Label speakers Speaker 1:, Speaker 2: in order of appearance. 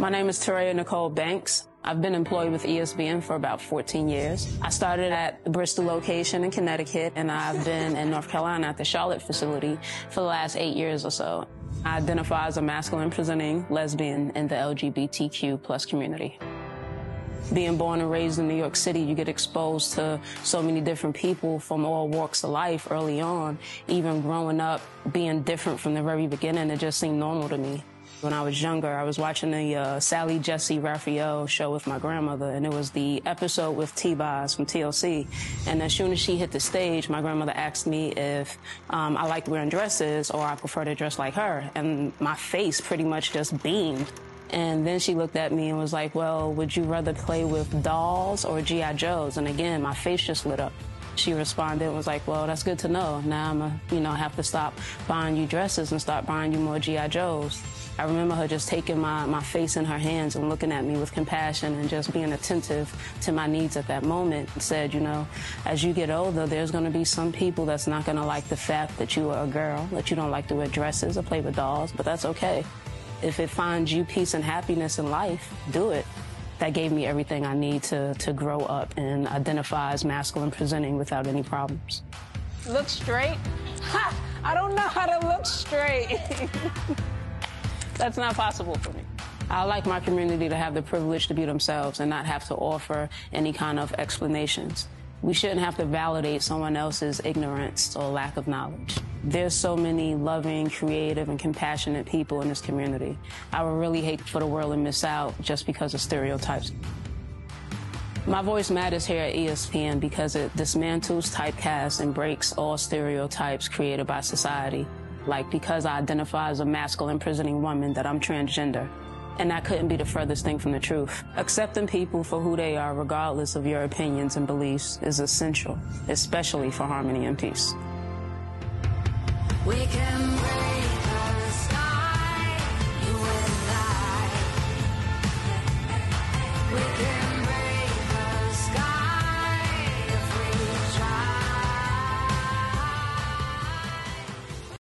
Speaker 1: My name is Terea Nicole Banks. I've been employed with ESPN for about 14 years. I started at the Bristol location in Connecticut, and I've been in North Carolina at the Charlotte facility for the last eight years or so. I identify as a masculine presenting lesbian in the LGBTQ plus community. Being born and raised in New York City, you get exposed to so many different people from all walks of life early on. Even growing up, being different from the very beginning, it just seemed normal to me. When I was younger, I was watching the uh, Sally Jessy Raphael show with my grandmother, and it was the episode with T-Boz from TLC. And as soon as she hit the stage, my grandmother asked me if um, I liked wearing dresses or I prefer to dress like her. And my face pretty much just beamed. And then she looked at me and was like, well, would you rather play with dolls or G.I. Joes? And again, my face just lit up. She responded and was like, well, that's good to know. Now I'm going to, you know, have to stop buying you dresses and start buying you more G.I. Joes. I remember her just taking my, my face in her hands and looking at me with compassion and just being attentive to my needs at that moment. Said, you know, as you get older, there's going to be some people that's not going to like the fact that you are a girl, that you don't like to wear dresses or play with dolls, but that's okay. If it finds you peace and happiness in life, do it. That gave me everything I need to, to grow up and identify as masculine presenting without any problems.
Speaker 2: Look straight? Ha! I don't know how to look straight.
Speaker 1: That's not possible for me. I like my community to have the privilege to be themselves and not have to offer any kind of explanations. We shouldn't have to validate someone else's ignorance or lack of knowledge. There's so many loving, creative, and compassionate people in this community. I would really hate for the world to miss out just because of stereotypes. My voice matters here at ESPN because it dismantles typecasts and breaks all stereotypes created by society. Like because I identify as a masculine presenting woman that I'm transgender. And that couldn't be the furthest thing from the truth. Accepting people for who they are, regardless of your opinions and beliefs, is essential, especially for harmony and peace. We can